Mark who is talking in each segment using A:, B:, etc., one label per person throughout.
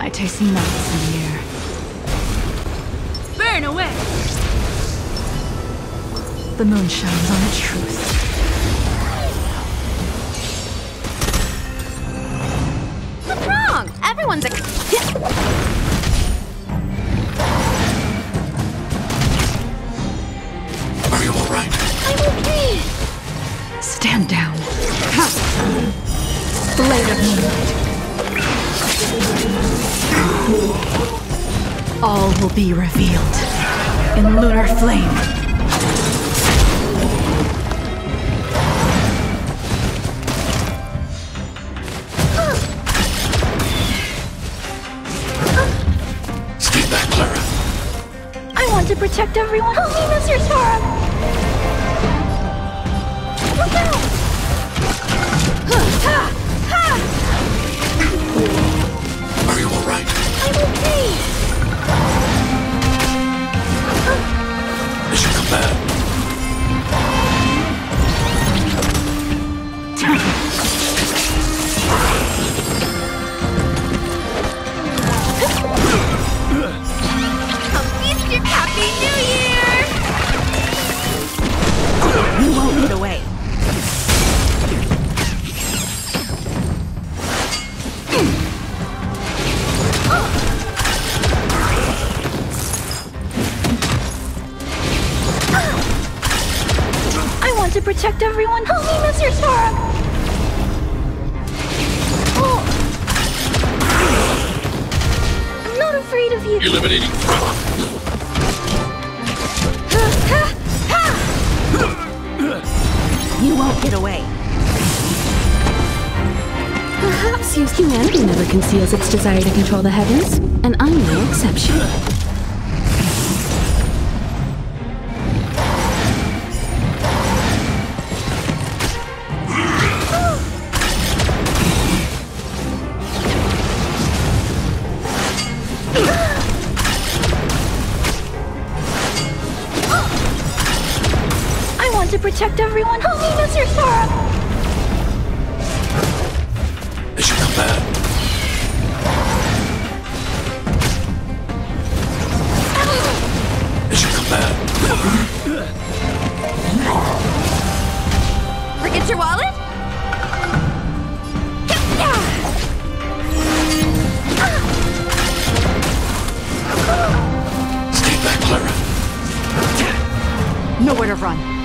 A: I taste nuts in the air.
B: Burn away!
A: The moon shines on the truth. Be revealed in lunar flame.
C: Stay back, Clara.
B: I want to protect everyone. Help me, Mr.
A: Svarog!
B: I want to protect everyone. Help me, Mr. Svarog! Oh. I'm not afraid of you.
C: Eliminating Frog.
B: Ha! Ha!
A: You won't get away.
D: Perhaps humanity never conceals its desire to control the heavens, and I'm no exception.
B: I want protect everyone. Help me, Mr. Svarog!
C: Mission command. Mission command.
B: Forget your wallet?
C: Stay back, Clara.
A: Nowhere to run.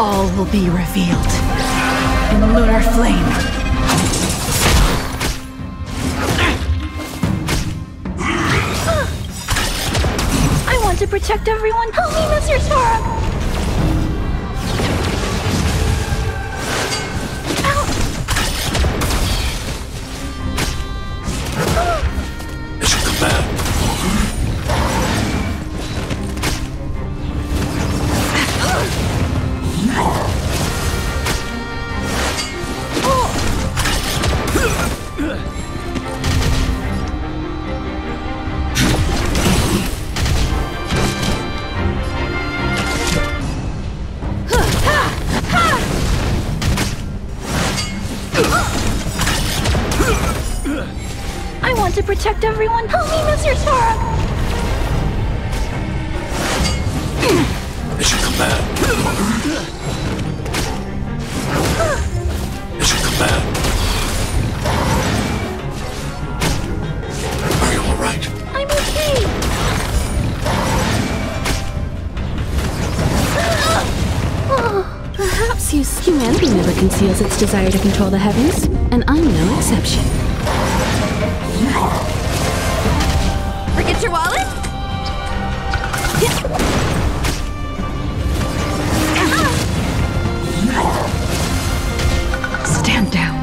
A: All will be revealed in the lunar flame.
B: I want to protect everyone. Help me, Mr. Svarog! To protect everyone. Help me, Mr. Svarog!
C: Mission command. Mission command. Are you alright?
B: I'm okay.
D: Perhaps humanity never conceals its desire to control the heavens, and I'm no exception.
B: Forget your wallet?
A: Stand down.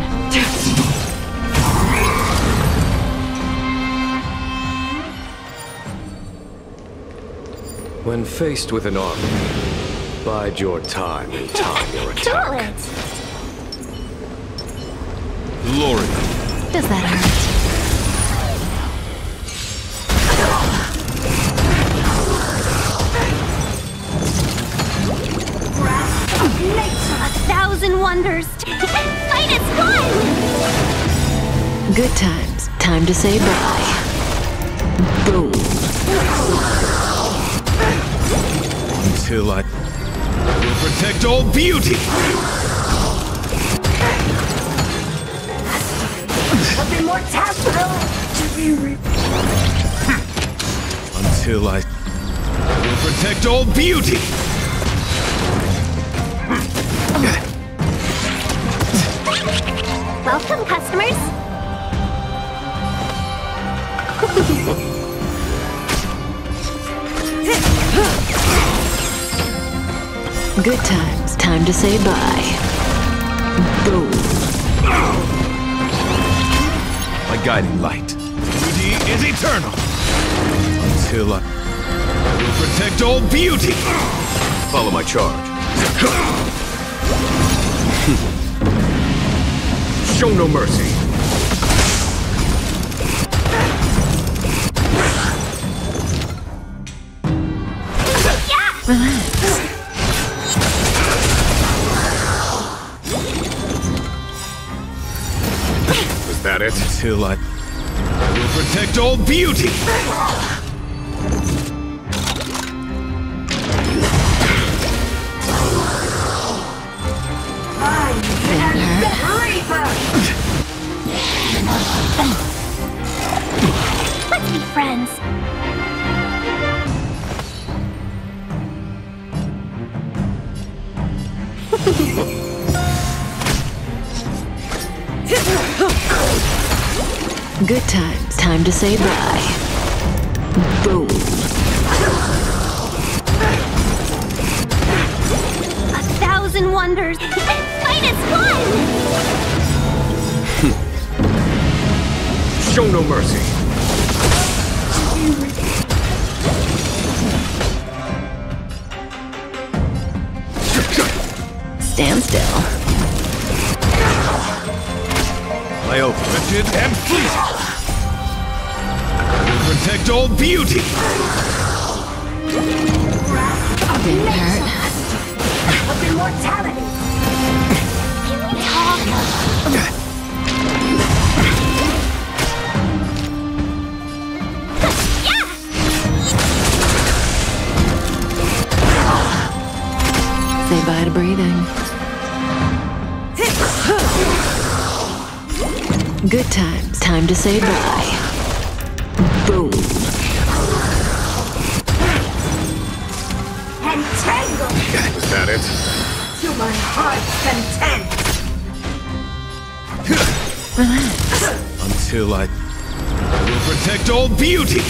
E: When faced with an army, bide your time and time your attack.
B: Wallet!
E: Glory.
A: Does that hurt?
B: Wonders. Fight is fun!
F: Good times. Time to say bye. Boom.
G: Until I will protect all beauty. Until I will protect all beauty.
B: Welcome, customers.
F: Good times. Time to say bye. Boom.
G: My guiding light. Beauty is eternal. Until I will protect all beauty.
E: Follow my charge. Show no mercy. Relax. Was that it?
G: Until I will protect all beauty.
B: Let's be friends.
F: Good times. Time to say bye. Boom.
B: A thousand wonders.
E: Show no mercy.
F: Stand still.
G: My oath, rigid and fleeting. Will protect all beauty.
F: Didn't hurt. Say Time to say bye. Boom.
E: Was that it? To my heart's content! Relax.
G: Until I will protect all beauty.